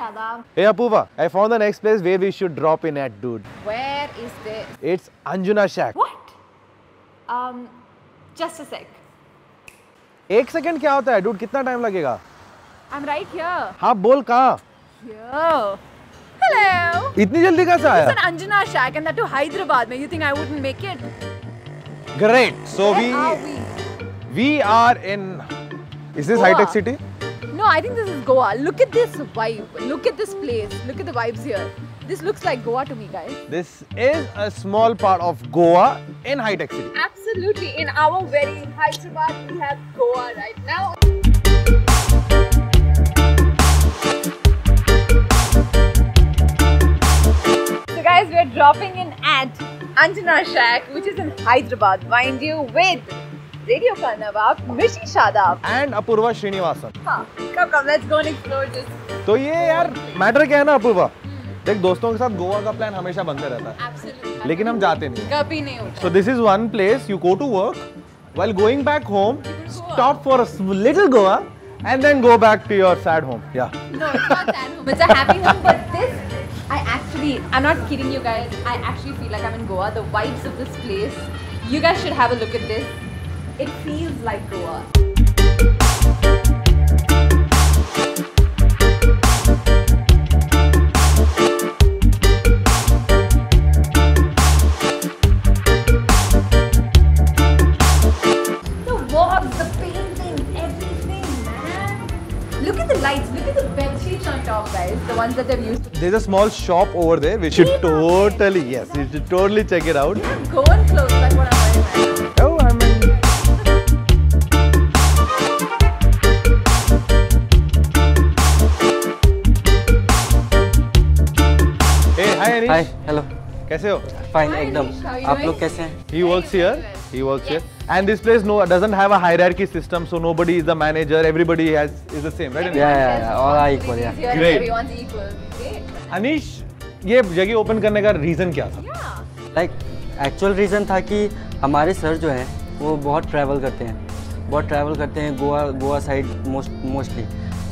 Shadab. Hey Apuva, I found the next place where we should drop in at, dude. Where is this? It's Anjuna Shack. What? Um, just a sec. एक second क्या होता है dude कितना time लगेगा I'm right here. हाँ बोल कहाँ Here. इतनी जल्दी कैसे आया an Anjana Shack and that to Hyderabad. Man, you think I wouldn't make great so we we are in is this hitech city I think this is Goa. Look at this vibe. Look at this place. Look at the vibes here. This looks like Goa to me, guys. This is a small part of Goa in high-tech city. Absolutely. In our very Hyderabad, we have Goa right now. So guys, we're dropping in at Anjana Shack, which is in Hyderabad, mind you, with radio का नवाब मिशी Shadab. And Apoorva Srinivasan. हाँ, तो ये यार matter क्या है ना अपूर्वा? देख दोस्तों के साथ गोवा का प्लान हमेशा बंद रहता है। लेकिन हम जाते नहीं कभी नहीं so this is one place you go to work well going back home stop for little Goa and then go back to your sad home yeah I actually, I'm not kidding you guys. I actually feel like I'm in Goa. The vibes of this place. You guys should have a look at this. It feels like Goa. The walls, the painting, everything, man. Look at the lights, look at the bed sheets on top, guys. The ones that they've used. There's a small shop over there. which you totally, yes, you should totally check it out. Go and close. कैसे हो? Fine एकदम। आप लोग कैसे हैं? Works here he works here and this place no doesn't have a hierarchy system so nobody is the manager everybody has is the same right yeah yeah all are equal yeah great Anish ये जगह open करने का reason क्या था like actual reason था कि हमारे sir जो है वो बहुत ट्रैवल करते हैं बहुत ट्रैवल करते हैं Goa Goa side mostly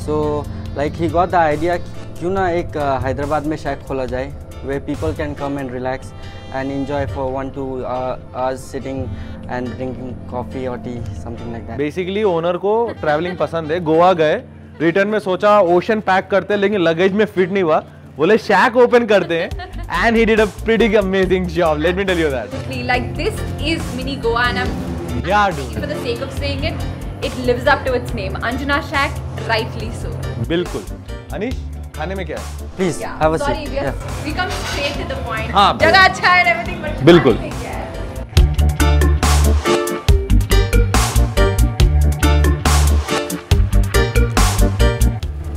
so like he got the idea क्यों ना एक हैदराबाद में शेक खोला जाए way people can come and relax and enjoy for one two hours sitting and drinking coffee और tea something like that basically owner को travelling पसंद है। गोवा गए रिटर्न में सोचा ओशन पैक करते लेकिन लगेज में फिट नहीं हुआ। बोले शैक ओपन करते हैं। And he did a pretty amazing job let me tell you that Absolutely. Like this is mini Goa, and I'm या for the sake of saying it, it lives up to its name. Anjana Shack, rightly so. बिल्कुल। अनीश खाने में क्या है? Please have a Sorry, we, are, seat we come straight to the point. हाँ, जगह अच्छा है everything, but बिल्कुल।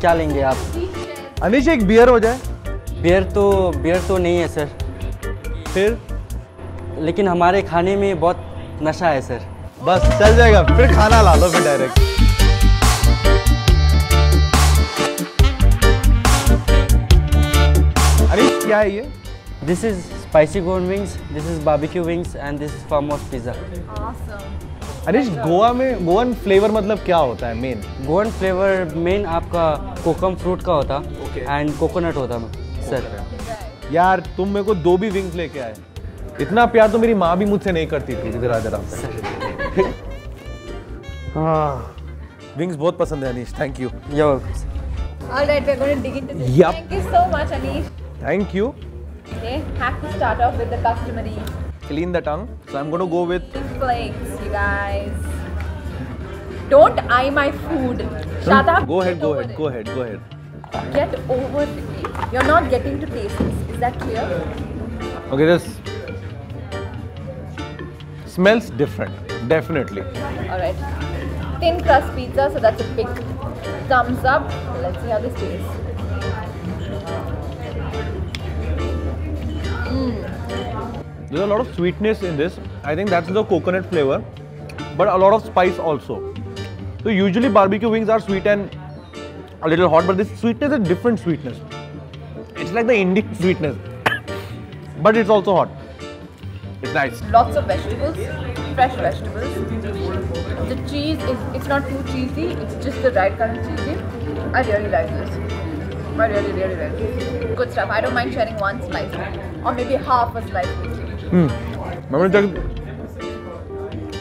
क्या लेंगे आप? अनिश एक बियर हो जाए। बियर तो बियर तो नहीं है सर फिर? लेकिन हमारे खाने में बहुत नशा है सर बस चल जाएगा फिर खाना ला लो फिर डायरेक्ट क्या है ये? This is spicy Goan wings this is barbecue wings and this is famous pizza Awesome. Anish Goa में गोवन फ्लेवर मतलब क्या होता है मेन गोवन फ्लेवर मेन आपका कोकम फ्रूट का होता Okay. एंड कोकोनट होता सर यार तुम मेरे को दो भी विंग्स लेके आए। इतना प्यार तो मेरी माँ भी मुझसे नहीं करती थी इधर आ जरा। हाँ। विंग्स बहुत पसंद है Anish thank you yo All right, we're going to dig into this. Yup. Thank you so much, Anish. Thank you. Okay, have to start off with the customary. Clean the tongue. So I'm going to go with... Flakes, you guys. Don't eye my food. Shut up. Go ahead, go ahead, go ahead, go ahead, go ahead. Get over it. You're not getting to taste this. Is that clear? Okay, this smells different. Definitely. Alright. Thin crust pizza, so that's a big thumbs up. Let's see how this tastes. There's a lot of sweetness in this. I think that's the coconut flavor, but a lot of spice also. So usually barbecue wings are sweet and a little hot, but this sweetness is different sweetness. It's like the Indian sweetness, but it's also hot. It's nice. Lots of vegetables, fresh vegetables. The cheese is it's not too cheesy. It's just the right kind of cheesy. I really like this. But really, really, good stuff. I don't mind sharing one slice or maybe half a slice. Hmm. Check.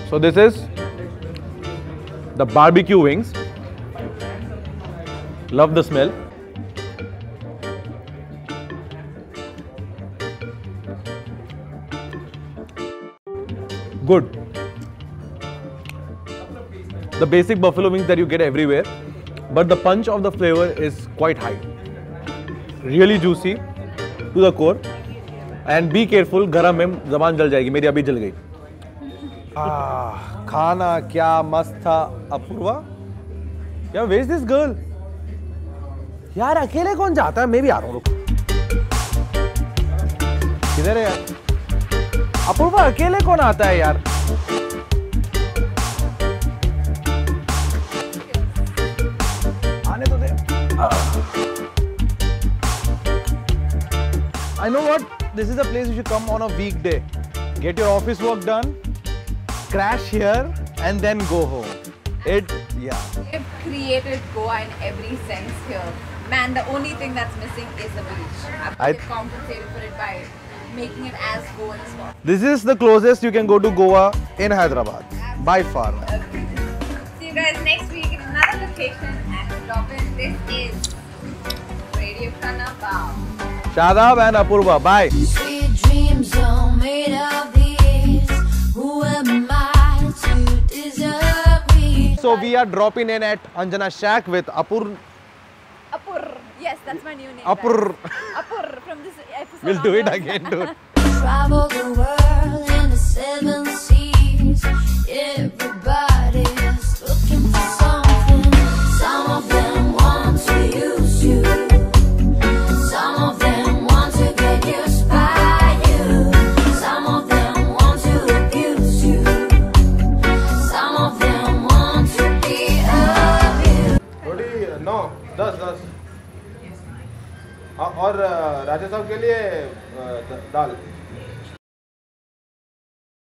So this is the barbecue wings. Love the smell. Good. The basic buffalo wings that you get everywhere, but the punch of the flavor is quite high. Really juicy to the core and be careful गरम में जबान जल जाएगी मेरी अभी जल गई खाना क्या मस्त था अपूर्वा या वेज दिस गर्ल यार अकेले कौन जाता है मैं भी आ रहा हूँ किधर है यार अपूर्वा अकेले कौन आता है यार know what this is a place you should come on a weekday. Get your office work done, crash here, and then go home. It, yeah. They've created Goa in every sense here. Man, the only thing that's missing is the beach. I- They've compensated for it by making it as Goan as possible. This is the closest you can go to Goa in Hyderabad, by far. See you guys next week in another location And Robin. This is Radio Pranabha. Shadab and Apurva, bye. Sweet dreams are made of these. Who am I to disagree? So we are dropping in at Anjana Shack with Apur. Apur. Yes, that's my new name. Apur. Apur from this episode. We'll do it again, dude. Travel the world in the seven seas. और राजा साहब के लिए दाल।